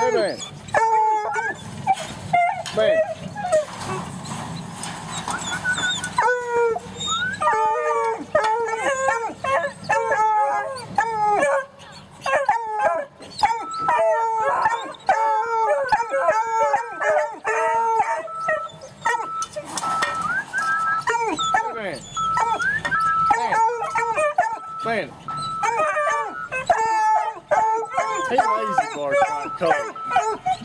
man. Man. Man. Man. He lazy barks Come on.